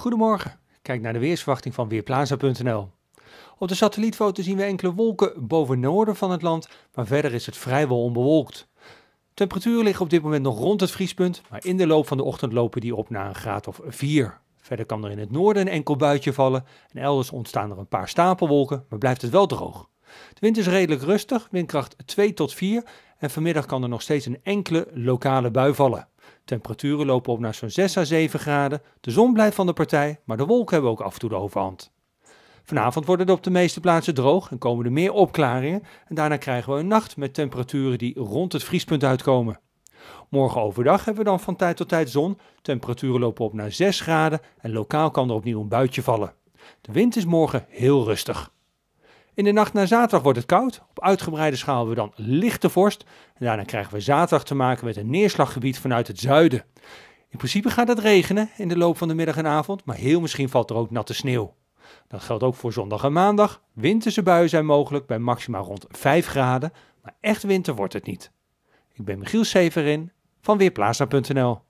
Goedemorgen, kijk naar de weersverwachting van Weerplaza.nl. Op de satellietfoto zien we enkele wolken boven noorden van het land, maar verder is het vrijwel onbewolkt. Temperaturen liggen op dit moment nog rond het vriespunt, maar in de loop van de ochtend lopen die op naar een graad of 4. Verder kan er in het noorden een enkel buitje vallen en elders ontstaan er een paar stapelwolken, maar blijft het wel droog. De wind is redelijk rustig, windkracht 2 tot 4 en vanmiddag kan er nog steeds een enkele lokale bui vallen. Temperaturen lopen op naar zo'n 6 à 7 graden. De zon blijft van de partij, maar de wolken hebben ook af en toe de overhand. Vanavond wordt het op de meeste plaatsen droog en komen er meer opklaringen. En daarna krijgen we een nacht met temperaturen die rond het vriespunt uitkomen. Morgen overdag hebben we dan van tijd tot tijd zon. Temperaturen lopen op naar 6 graden en lokaal kan er opnieuw een buitje vallen. De wind is morgen heel rustig. In de nacht naar zaterdag wordt het koud. Op uitgebreide schaal hebben we dan lichte vorst. En daarna krijgen we zaterdag te maken met een neerslaggebied vanuit het zuiden. In principe gaat het regenen in de loop van de middag en avond, maar heel misschien valt er ook natte sneeuw. Dat geldt ook voor zondag en maandag. Winterse buien zijn mogelijk bij maximaal rond 5 graden, maar echt winter wordt het niet. Ik ben Michiel Severin van Weerplaza.nl